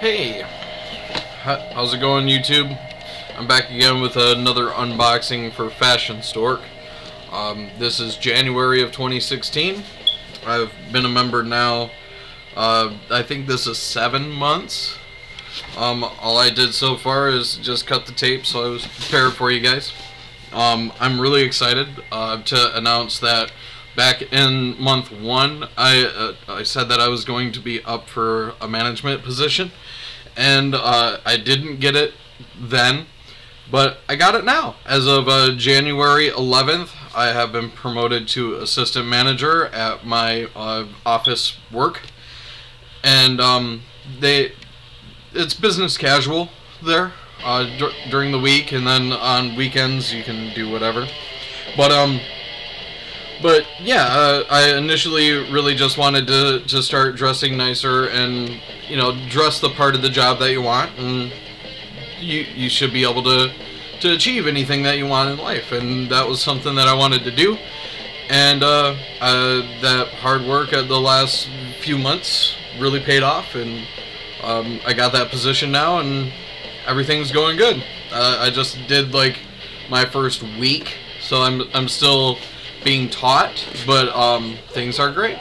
Hey, how's it going YouTube? I'm back again with another unboxing for Fashion Stork. Um, this is January of 2016. I've been a member now, uh, I think this is seven months. Um, all I did so far is just cut the tape so I was prepared for you guys. Um, I'm really excited uh, to announce that back in month one, I uh, I said that I was going to be up for a management position, and uh, I didn't get it then, but I got it now. As of uh, January 11th, I have been promoted to assistant manager at my uh, office work, and um, they it's business casual there uh, during the week, and then on weekends you can do whatever. But um, but yeah, uh, I initially really just wanted to to start dressing nicer and you know dress the part of the job that you want, and you you should be able to to achieve anything that you want in life, and that was something that I wanted to do. And uh, uh, that hard work at the last few months really paid off, and um, I got that position now, and everything's going good. Uh, I just did like my first week, so I'm I'm still being taught, but um, things are great.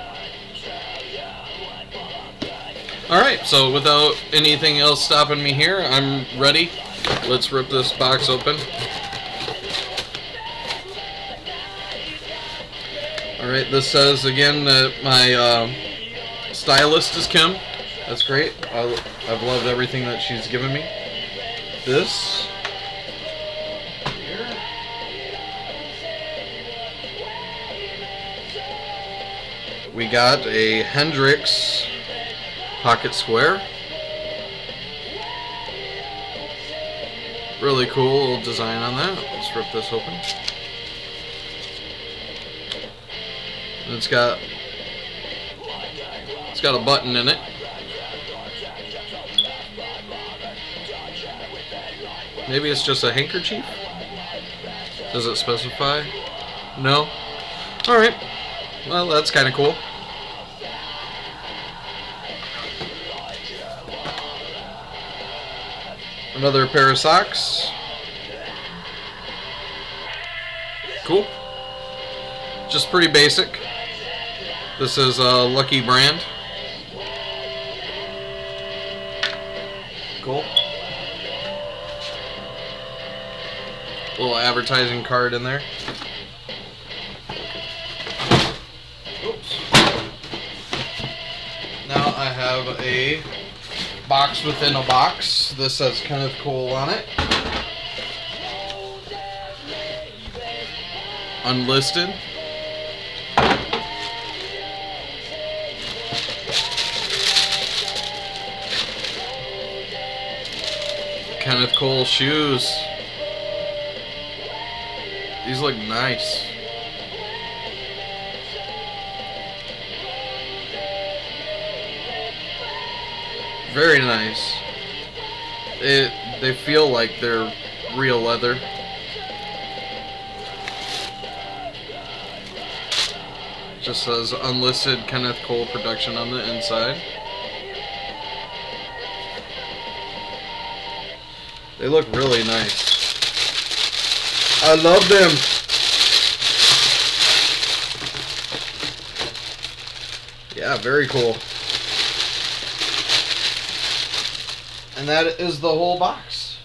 Alright, so without anything else stopping me here, I'm ready. Let's rip this box open. Alright, this says again that my uh, stylist is Kim. That's great. I, I've loved everything that she's given me. This we got a Hendrix pocket square. Really cool design on that. Let's rip this open. And it's got it's got a button in it. Maybe it's just a handkerchief? Does it specify? No? Alright. Well, that's kind of cool. Another pair of socks. Cool. Just pretty basic. This is a Lucky brand. Cool. Little advertising card in there. Oops. Now I have a box within a box. This says Kenneth Cole on it. Unlisted. Kenneth Cole shoes. These look nice. Very nice. It they feel like they're real leather. Just says unlisted Kenneth Cole production on the inside. They look really nice. I love them. Yeah, very cool. And that is the whole box.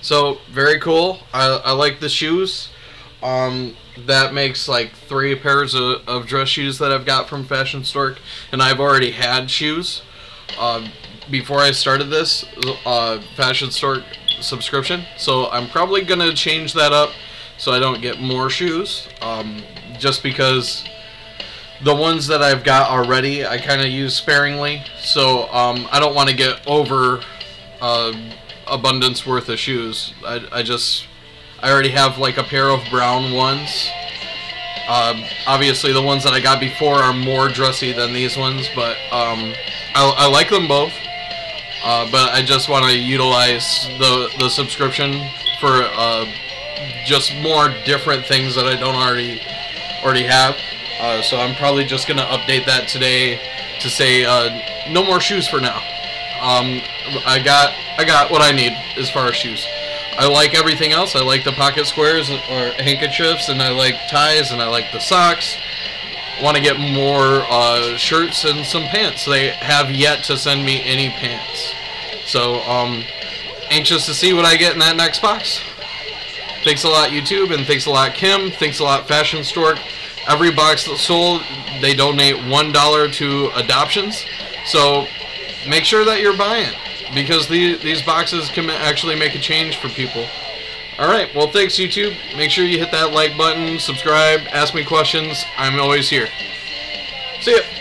So, very cool. I, I like the shoes. Um, that makes like three pairs of, of, dress shoes that I've got from Fashion Stork. And I've already had shoes. Uh, before I started this uh, Fashion Stork subscription. So I'm probably to change that up so I don't get more shoes. Um, just because the ones that I've got already, I kind of use sparingly, so um, I don't want to get over uh, abundance worth of shoes. I, I just, I already have like a pair of brown ones. Uh, obviously, the ones that I got before are more dressy than these ones, but um, I, I, like them both. Uh, but I just want to utilize the the subscription for uh, just more different things that I don't already already have. Uh, so I'm probably just gonna update that today to say uh, no more shoes for now. Um, I got I got what I need as far as shoes. I like everything else. I like the pocket squares or handkerchiefs, and I like ties, and I like the socks. Want to get more uh, shirts and some pants. They have yet to send me any pants. So, um, anxious to see what I get in that next box. Thanks a lot, YouTube, and thanks a lot, Kim. Thanks a lot, Fashion Stork. Every box that's sold, they donate $1 to adoptions. So, make sure that you're buying because the, these boxes can actually make a change for people. Alright, well thanks YouTube. Make sure you hit that like button, subscribe, ask me questions. I'm always here. See ya.